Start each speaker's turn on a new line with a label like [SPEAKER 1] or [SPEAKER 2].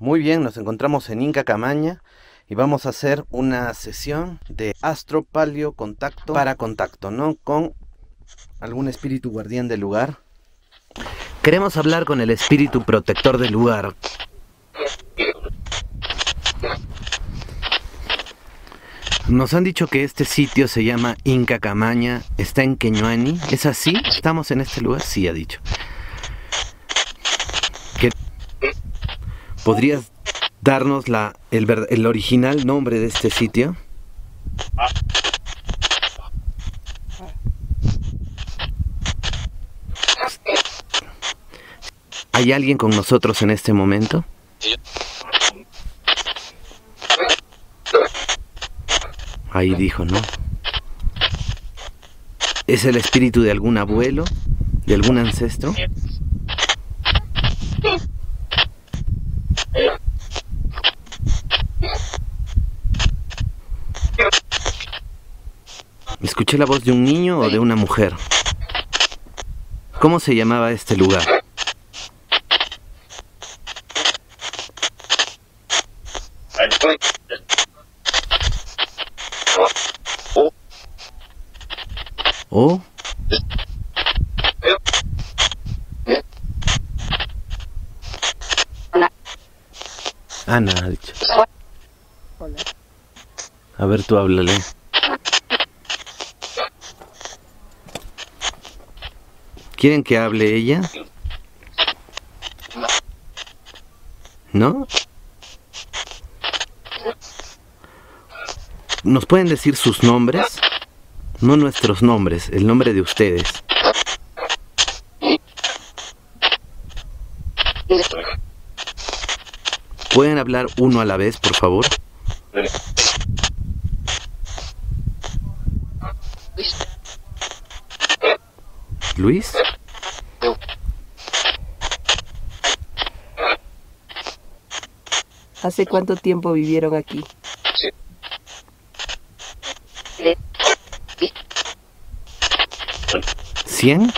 [SPEAKER 1] Muy bien, nos encontramos en Inca Camaña y vamos a hacer una sesión de astropalio contacto para contacto, ¿no? Con algún espíritu guardián del lugar. Queremos hablar con el espíritu protector del lugar. Nos han dicho que este sitio se llama Inca Camaña, está en Queñuani. ¿Es así? ¿Estamos en este lugar? Sí, ha dicho. ¿Qué- ¿Podrías darnos la, el, el original nombre de este sitio? ¿Hay alguien con nosotros en este momento? Ahí dijo, ¿no? ¿Es el espíritu de algún abuelo? ¿De algún ancestro? ¿Escuché la voz de un niño o de una mujer? ¿Cómo se llamaba este lugar? ¿O? Ana ha dicho. A ver, tú háblale. ¿Quieren que hable ella? ¿No? ¿Nos pueden decir sus nombres? No nuestros nombres, el nombre de ustedes. ¿Pueden hablar uno a la vez, por favor? Luis.
[SPEAKER 2] ¿Hace cuánto tiempo vivieron aquí?
[SPEAKER 1] ¿Cien?